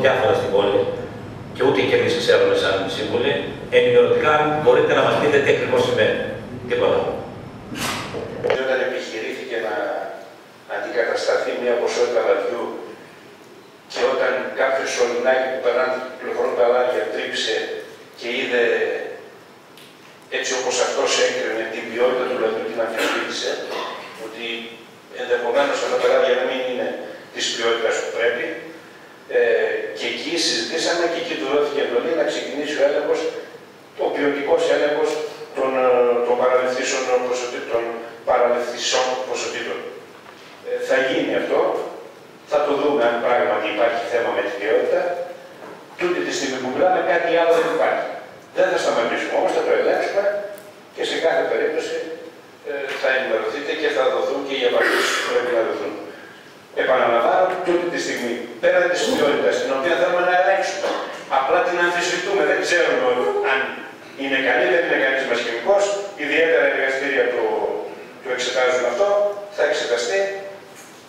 κυκλοφορούν διάφορα στην πόλη και ούτε και εμείς ξέρουμε σαν σύμβουλοι, ενημερωτικά μπορείτε να μας πείτε τι ακριβώς σημαίνει. Τίποτα. Όταν επιχειρήθηκε να αντικατασταθεί μια ποσότητα λαδιού και όταν κάποιο σωληνάκι που περνάνε πληροφορούν τα λάδια τρίψε και είδε έτσι όπως αυτός έκρινε την ποιότητα του λαδιού την αμφισβήτησε, ότι ενδεχομένως αυτά τα λάδια να μην είναι της ποιότητας που πρέπει, ε, και εκεί συζητήσαμε και εκεί του δόθηκε εντολή να ξεκινήσει ο έλεγχος, ο ποιοτικό έλεγχος των, ε, των παραληφθήσεων ποσοτήτων, παραληφθήσεων ποσοτήτων. Ε, θα γίνει αυτό, θα το δούμε αν πράγματι υπάρχει θέμα με την ποιότητα. Τούτη τη στιγμή που μιλάμε κάτι άλλο δεν υπάρχει. Δεν θα σταματήσουμε όμως, θα το ελέγξουμε και σε κάθε περίπτωση ε, θα ενημερωθείτε και θα δοθούν και οι απαντήσεις που πρέπει να δοθούν. Επαναλαμβάνω, τούτη τη στιγμή, πέραν της ποιότητας την οποία θέλουμε να ελέγξουμε, απλά την αμφισβητούμε, δεν ξέρουμε αν είναι καλή, δεν είναι κανεί μας χημικός, ιδιαίτερα εργαστήρια το, το εξετάζουν αυτό, θα εξεταστεί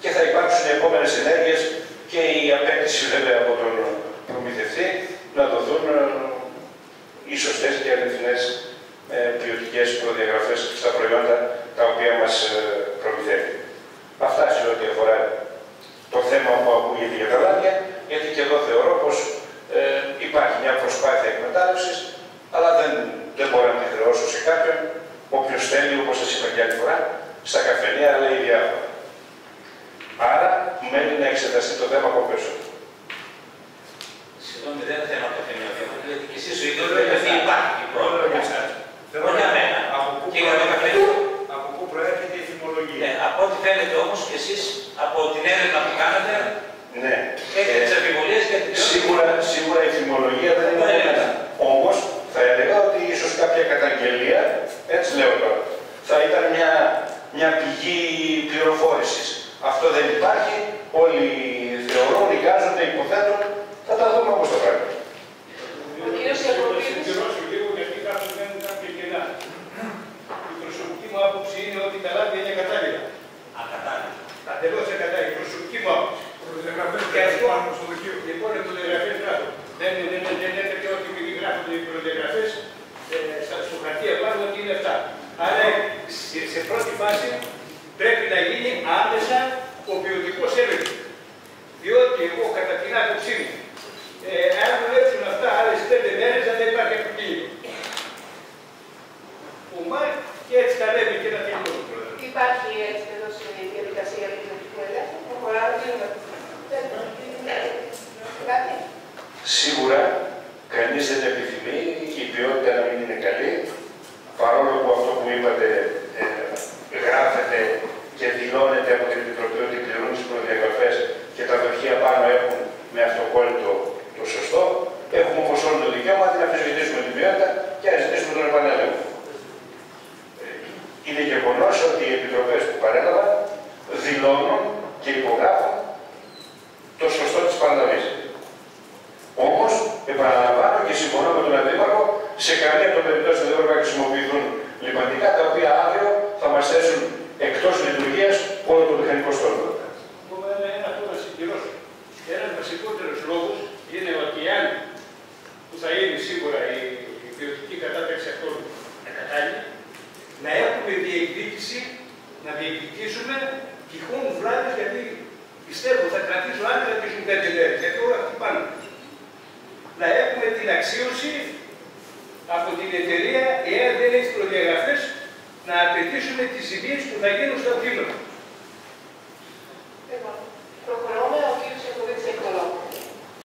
και θα υπάρξουν οι επόμενε ενέργειε και η απέτηση βέβαια από τον προμηθευτή να δοθούν ε, οι σωστέ και αληθινέ ε, ποιοτικέ προδιαγραφέ στα προϊόντα τα οποία μα ε, προμηθεύει. Αυτά σε ό,τι αφορά το θέμα που ακούγεται για τα λάδια, γιατί και εδώ θεωρώ πως ε, υπάρχει μια προσπάθεια εκμετάλλευσης, αλλά δεν, δεν μπορώ να τη χρεώσω σε κάποιον, όποιος θέλει, όπως σας είπα και άλλη φορά, στα καφενεία λέει διάφορα. Άρα, μένει να εξεταστεί το θέμα από πίσω. Συγγνώμη, δεν είναι θέμα καφενεία, γιατί και εσείς ο ίδιος λέτε ότι υπάρχει πρόβλημα. Όχι για μένα. Και για το καφενείο. Από πού προέρχεται η θυμολογία; Ναι, από ό,τι φαίνεται όμως και εσείς από την έρευνα που κάνατε, Ναι. έχετε Ε, τις αμφιβολίες για την Σίγουρα, σίγουρα η θυμολογία δεν είναι Ναι. εμένα. Όμως θα έλεγα ότι ίσως κάποια καταγγελία, έτσι λέω τώρα, θα ήταν μια, μια πηγή πληροφόρησης. Αυτό δεν υπάρχει. Όλοι θεωρούν, εικάζονται, υποθέτουν. Θα τα δούμε όμω το πράγμα. Ο κύριος Ιακωβίδης. Θα συμπληρώσω λίγο γιατί κάποιοι μένουν κάποια κενά. Η προσωπική μου άποψη είναι ότι τα λάδια είναι κατάλληλα. ακατάλληλα. Αντελώ ακατάλληλα. Η προσωπική μου άποψη. Και αυτό λοιπόν οι προδιαγραφέ γράφουν. Δεν δεν δεν δεν λέτε ότι επειδή γράφονται οι προδιαγραφέ στο χαρτί επάνω ότι είναι αυτά. Άρα σε- σε πρώτη φάση πρέπει να γίνει άμεσα ο ποιοτικός έλεγχος. Διότι εγώ κατά την άποψή μου, ε, αν δουλέψουν αυτά άλλες πέντε μέρες δεν θα υπάρχει αυτοκίνητο. Ουμά και έτσι τα λέμε και να τελειώνουμε. πρόεδρε. Υπάρχει έτσι εδώ στη διαδικασία κοινωνικού ελέγχου, προχωράμε λίγο. Δεν Κάτι. Σίγουρα κανείς δεν επιθυμεί η ποιότητα να μην είναι καλή, παρόλο που αυτό που είπατε ε, γράφεται και δηλώνεται από την Επιτροπή ότι πληρούν τις προδιαγραφές και τα δοχεία πάνω έχουν με αυτοκόλλητο το σωστό. Έχουμε όμως όλο το δικαίωμα να αμφισβητήσουμε την ποιότητα και να ζητήσουμε τον επανέλεγχο. Ε, Είναι γεγονό ότι οι επιτροπές που παρέλαβαν δηλώνουν και υπογράφουν το σωστό της παραλαβής. Όμω, επαναλαμβάνω και συμφωνώ με τον Αντίπαρχο, σε καμία των περιπτώσεων δεν πρέπει να χρησιμοποιηθούν λιπαντικά τα οποία αύριο θα μας θέσουν εκτός λειτουργίας όλο το μηχανικό στόλο. Ακόμα ένα, ένα αυτό να συμπληρώσω. Ένας βασικότερος λόγος είναι ότι αν που θα είναι σίγουρα η, η ποιοτική κατάταξη αυτών κατάλληλη, να έχουμε διεκδίκηση, να διεκδικήσουμε τυχόν βράδυ γιατί πιστεύω θα κρατήσω, αν κρατήσουν πέντε μέρε, γιατί όλα χτυπάνε. Να έχουμε την αξίωση από την εταιρεία, εάν δεν έχει προδιαγραφέ, να απαιτήσουμε τις ζημίες που θα γίνουν στο κείμενο.